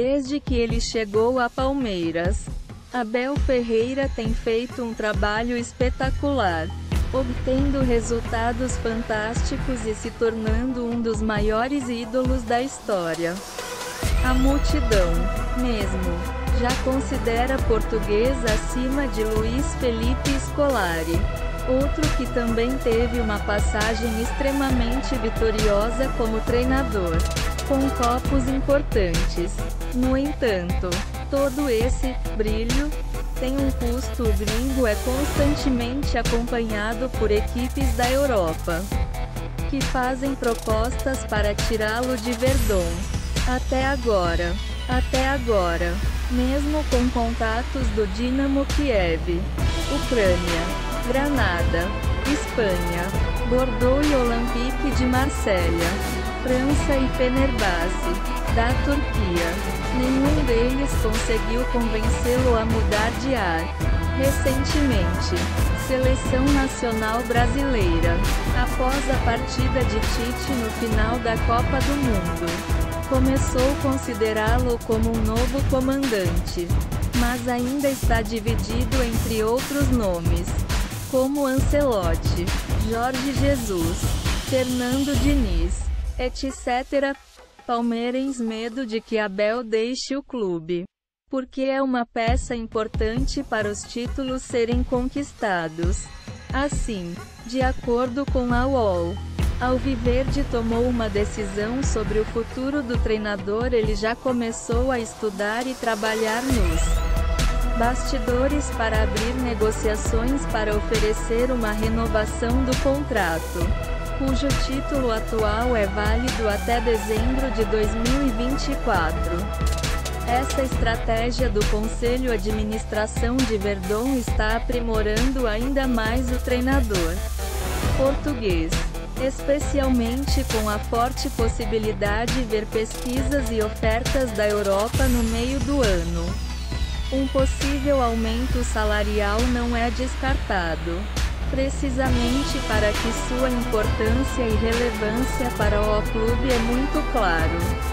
desde que ele chegou a Palmeiras. Abel Ferreira tem feito um trabalho espetacular, obtendo resultados fantásticos e se tornando um dos maiores ídolos da história. A multidão, mesmo, já considera português acima de Luiz Felipe Scolari. Outro que também teve uma passagem extremamente vitoriosa como treinador, com copos importantes. No entanto, todo esse brilho tem um custo. O gringo é constantemente acompanhado por equipes da Europa que fazem propostas para tirá-lo de Verdon. Até agora. Até agora. Mesmo com contatos do Dinamo Kiev, Ucrânia, Granada, Espanha, Bordeaux e Olympique de Marselha, França e Fenerbahçe, da Turquia. Nenhum deles conseguiu convencê-lo a mudar de ar. Recentemente, Seleção Nacional Brasileira, após a partida de Tite no final da Copa do Mundo começou a considerá-lo como um novo comandante, mas ainda está dividido entre outros nomes, como Ancelotti, Jorge Jesus, Fernando Diniz, etc. Palmeiras medo de que Abel deixe o clube, porque é uma peça importante para os títulos serem conquistados. Assim, de acordo com a UOL, Alviverde tomou uma decisão sobre o futuro do treinador. Ele já começou a estudar e trabalhar nos bastidores para abrir negociações para oferecer uma renovação do contrato, cujo título atual é válido até dezembro de 2024. Essa estratégia do Conselho Administração de Verdon está aprimorando ainda mais o treinador português especialmente com a forte possibilidade de ver pesquisas e ofertas da Europa no meio do ano. Um possível aumento salarial não é descartado, precisamente para que sua importância e relevância para o clube é muito claro.